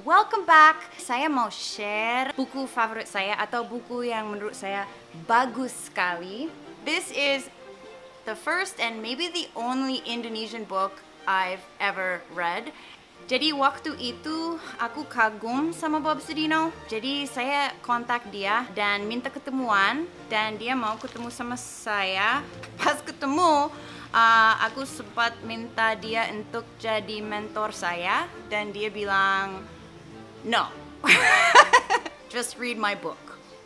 welcome back. Saya mau share buku favorit saya atau buku yang menurut saya bagus sekali. This is the first and maybe the only Indonesian book I've ever read. Jadi waktu itu aku kagum sama Bob Sedino. Jadi saya kontak dia dan minta ketemuan dan dia mau ketemu sama saya. Pas ketemu, uh, aku sempat minta dia untuk jadi mentor saya dan dia bilang no. Just read my book.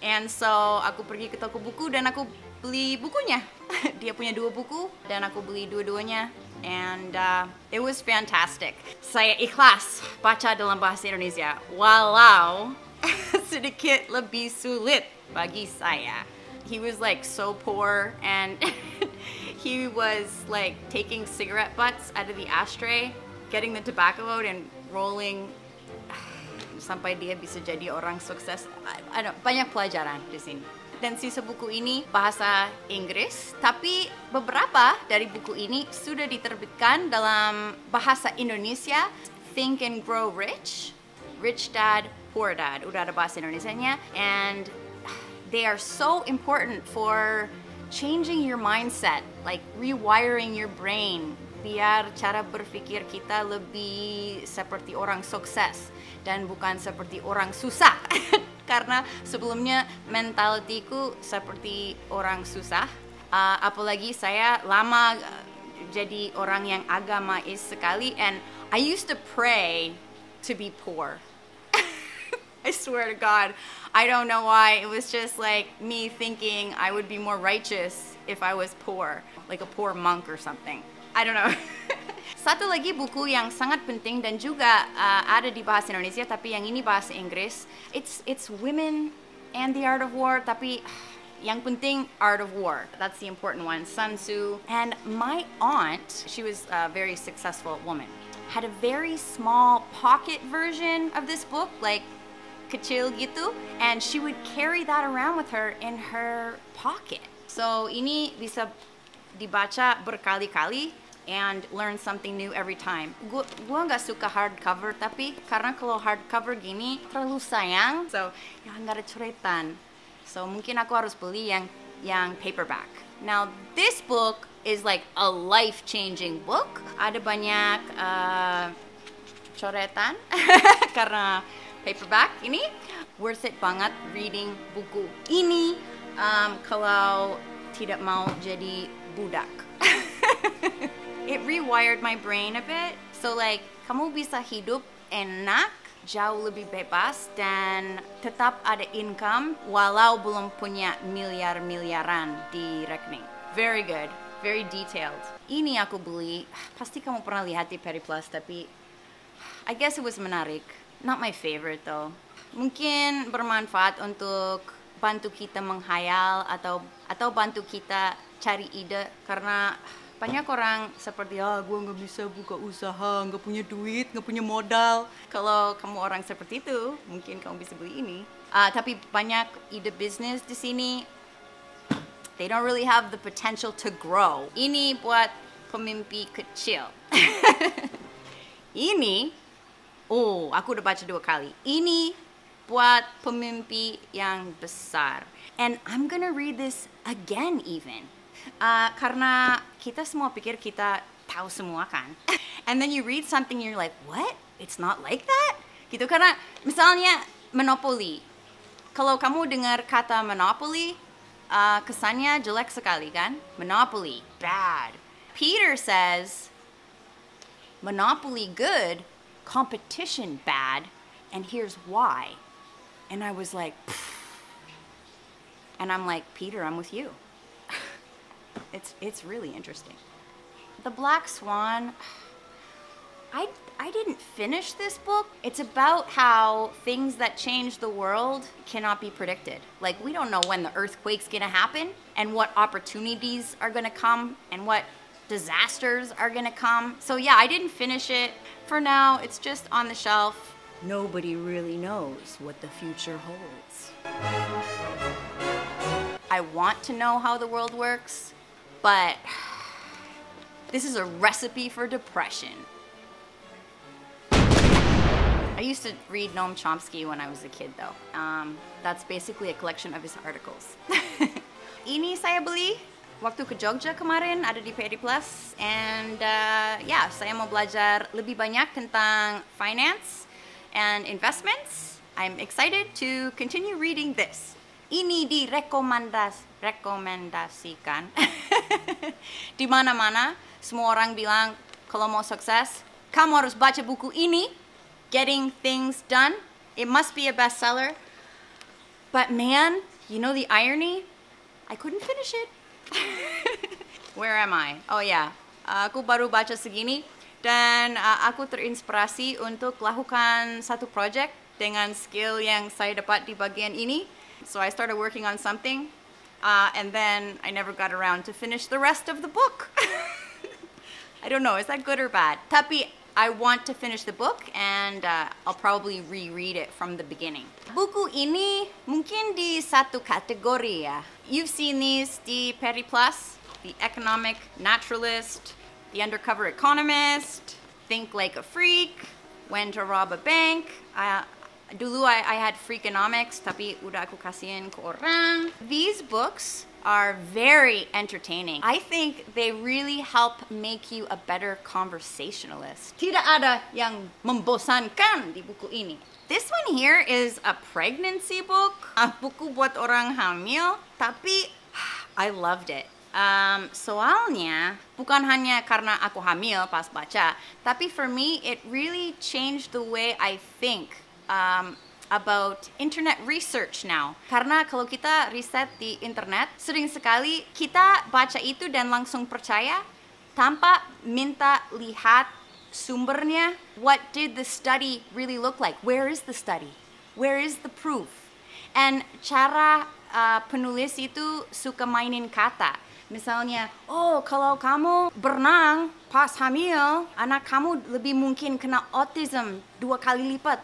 And so aku pergi ke toko buku dan aku beli bukunya. dia punya dua buku dan aku beli dua-duanya and uh, it was fantastic. Saya ikhlas baca dalam bahasa Indonesia, walau sedikit lebih sulit bagi saya. He was like so poor and he was like taking cigarette butts out of the ashtray, getting the tobacco out and rolling sampai dia bisa jadi orang sukses. Ada banyak pelajaran di sini dan sisa buku ini bahasa Inggris, tapi beberapa dari buku ini sudah diterbitkan dalam bahasa Indonesia. Think and Grow Rich, Rich Dad, Poor Dad, udah ada bahasa Indonesianya, and they are so important for changing your mindset, like rewiring your brain, biar cara berpikir kita lebih seperti orang sukses dan bukan seperti orang susah. karena sebelumnya mentalitiku seperti orang susah. Uh, apalagi saya lama uh, jadi orang yang agamais sekali and I used to pray to be poor. I swear to God, I don't know why. It was just like me thinking I would be more righteous if I was poor, like a poor monk or something. I don't know. Satu lagi buku yang sangat penting dan juga uh, ada di bahasa Indonesia tapi yang ini bahasa Inggris. It's it's Women and the Art of War tapi yang penting Art of War. That's the important one. Sun Tzu. And my aunt, she was a very successful woman, had a very small pocket version of this book, like kecil gitu, and she would carry that around with her in her pocket. So ini bisa dibaca berkali-kali and learn something new every time. Gua gua nggak suka hardcover tapi karena kalau hardcover gini terlalu sayang, so ya nggak ada coretan. So mungkin aku harus beli yang yang paperback. Now this book is like a life-changing book. Ada banyak uh, coretan karena paperback ini worth it banget reading buku ini um, kalau tidak mau jadi budak. it rewired my brain a bit. So like kamu bisa hidup enak, jauh lebih bebas dan tetap ada income walau belum punya miliar-miliaran di rekening. Very good, very detailed. Ini aku beli, pasti kamu pernah lihat di Perry Plus tapi I guess it was menarik. Not my favorite though. Mungkin bermanfaat untuk bantu kita menghayal atau atau bantu kita cari ide karena banyak orang seperti ah gue nggak bisa buka usaha nggak punya duit nggak punya modal. Kalau kamu orang seperti itu mungkin kamu bisa beli ini. Uh, tapi banyak ide bisnis di sini. They don't really have the potential to grow. Ini buat pemimpi kecil. Ini oh aku udah baca dua kali. Ini buat pemimpi yang besar. And I'm gonna read this again even uh, karena kita semua pikir kita tahu semua kan. And then you read something you're like, what? It's not like that? Gitu karena misalnya Monopoly. Kalau kamu dengar kata Monopoly, uh, kesannya jelek sekali kan? Monopoly, bad. Peter says, Monopoly good, competition bad, and here's why. And I was like, and I'm like, Peter, I'm with you. It's, it's really interesting. The Black Swan, I, I didn't finish this book. It's about how things that change the world cannot be predicted. Like, we don't know when the earthquake's gonna happen and what opportunities are gonna come and what disasters are gonna come. So, yeah, I didn't finish it. For now, it's just on the shelf. Nobody really knows what the future holds. I want to know how the world works, but this is a recipe for depression. I used to read Noam Chomsky when I was a kid, though. Um, that's basically a collection of his articles. Ini saya beli waktu ke Jogja kemarin, ada di PD And uh, yeah, saya mau belajar lebih banyak tentang finance and investments. I'm excited to continue reading this. Ini direkomendas rekomendasikan di mana-mana. Semua orang bilang kalau mau sukses, kamu harus baca buku ini, Getting Things Done. It must be a bestseller. But man, you know the irony? I couldn't finish it. Where am I? Oh yeah, aku baru baca segini dan uh, aku terinspirasi untuk lakukan satu project dengan skill yang saya dapat di bagian ini. So I started working on something uh, and then I never got around to finish the rest of the book. I don't know, is that good or bad? Tapi I want to finish the book and uh, I'll probably reread it from the beginning. Buku ini mungkin di satu kategori ya. You've seen these di Periplus, The Economic Naturalist, The Undercover Economist, Think Like a Freak, When to Rob a Bank. Uh, dulu I, I had Freakonomics, tapi udah aku kasihin ke orang. These books are very entertaining. I think they really help make you a better conversationalist. Tidak ada yang membosankan di buku ini. This one here is a pregnancy book, a buku buat orang hamil, tapi I loved it. Um, soalnya bukan hanya karena aku hamil pas baca, tapi for me it really changed the way I think um, about internet research now. Karena kalau kita riset di internet, sering sekali kita baca itu dan langsung percaya tanpa minta lihat sumbernya. What did the study really look like? Where is the study? Where is the proof? And cara uh, penulis itu suka mainin kata. Misalnya, oh kalau kamu berenang pas hamil, anak kamu lebih mungkin kena autism dua kali lipat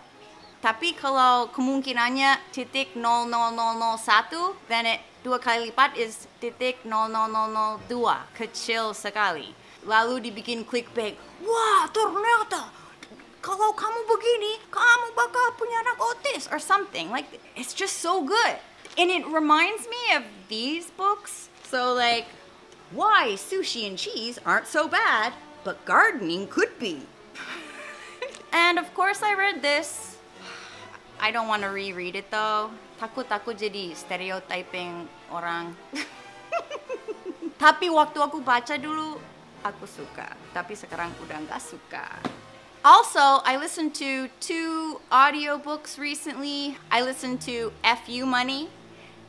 tapi kalau kemungkinannya titik 0001, then it dua kali lipat is titik 0002. Kecil sekali. Lalu dibikin clickbait. Wah, ternyata kalau kamu begini, kamu bakal punya anak otis or something. Like, it's just so good. And it reminds me of these books. So like, why sushi and cheese aren't so bad, but gardening could be. and of course I read this I don't want to reread it though. Takut takut jadi stereotyping orang. Tapi waktu aku baca dulu, aku suka. Tapi sekarang udah nggak suka. Also, I listened to two audiobooks recently. I listened to FU Money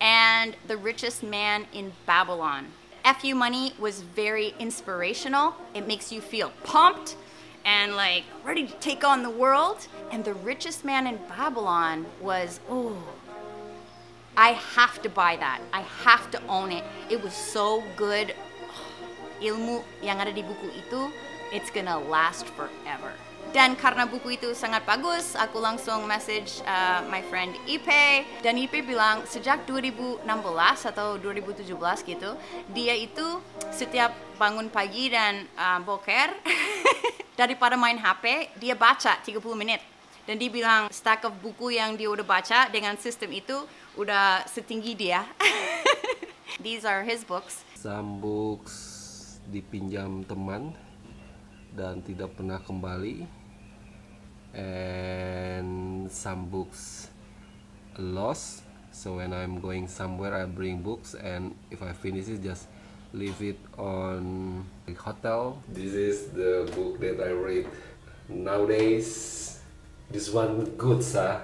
and The Richest Man in Babylon. FU Money was very inspirational. It makes you feel pumped and like ready to take on the world. And the richest man in Babylon was, oh, I have to buy that. I have to own it. It was so good. Ilmu yang ada di buku itu, it's gonna last forever. Dan karena buku itu sangat bagus, aku langsung message uh, my friend Ipe. Dan Ipe bilang sejak 2016 atau 2017 gitu, dia itu setiap bangun pagi dan uh, boker, daripada main HP, dia baca 30 menit. Dan dia bilang stack of buku yang dia udah baca dengan sistem itu udah setinggi dia. These are his books. Some books dipinjam teman dan tidak pernah kembali and some books lost so when I'm going somewhere I bring books and if I finish it just leave it on the hotel this is the book that I read nowadays this one good sir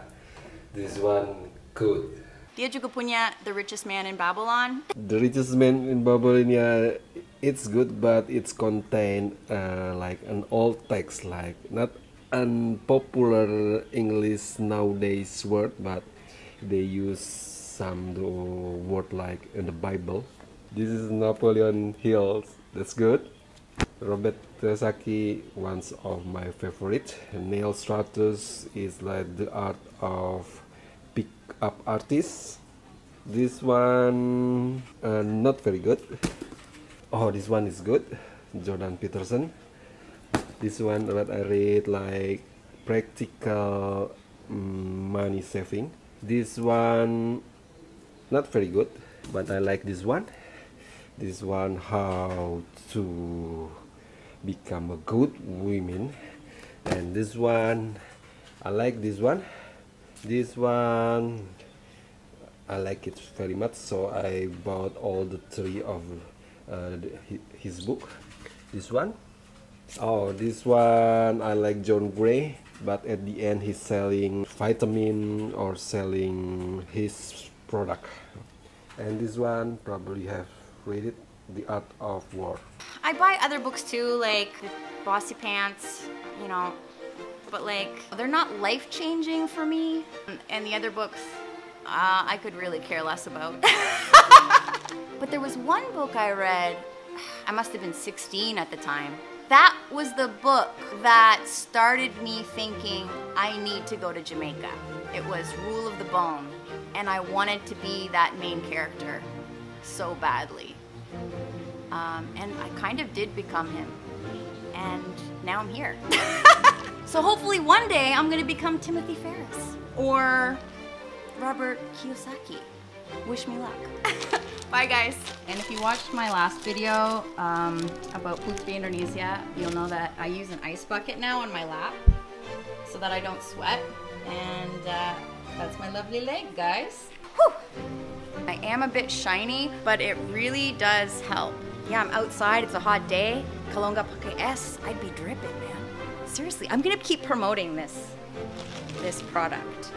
this one good Dia juga punya The Richest Man in Babylon. The Richest Man in Babylon, yeah, it's good, but it's contain uh, like an old text, like not unpopular English nowadays word, but they use some the word like in the Bible. This is Napoleon Hill. That's good. Robert Kiyosaki, one of my favorite. Neil Strauss is like the art of pick up artists. This one uh, not very good. Oh, this one is good. Jordan Peterson this one that I read like practical mm, money saving. This one not very good, but I like this one. This one how to become a good woman, and this one I like this one. This one I like it very much, so I bought all the three of uh, his book. This one. Oh, this one I like John Gray, but at the end he's selling vitamin or selling his product. And this one probably have it, The Art of War. I buy other books too, like Bossypants, you know, but like they're not life changing for me. And the other books, uh, I could really care less about. but there was one book I read, I must have been 16 at the time. That was the book that started me thinking I need to go to Jamaica. It was Rule of the Bone, and I wanted to be that main character so badly. Um, and I kind of did become him. And now I'm here. so hopefully one day I'm gonna become Timothy Ferriss or Robert Kiyosaki. Wish me luck. Bye guys. And if you watched my last video um, about Putri Indonesia, you'll know that I use an ice bucket now on my lap so that I don't sweat. And uh, that's my lovely leg, guys. Whew. I am a bit shiny, but it really does help. Yeah, I'm outside, it's a hot day. Pakai es, I'd be dripping, man. Seriously, I'm gonna keep promoting this, this product.